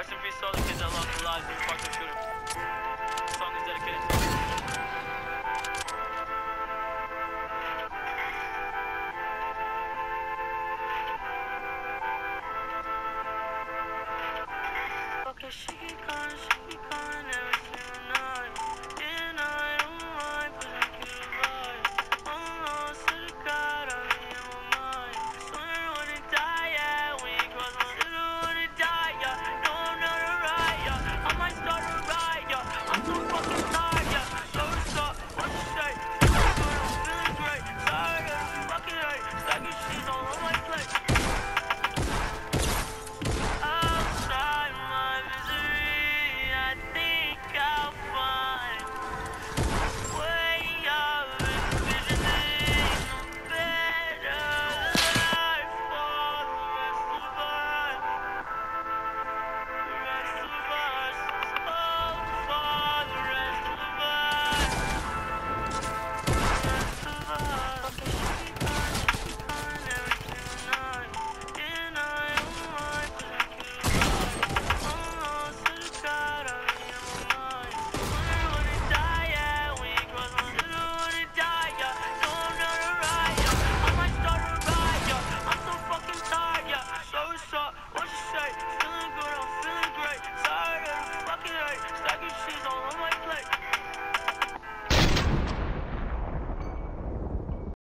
Rest in peace all the kids that lost lives the fucking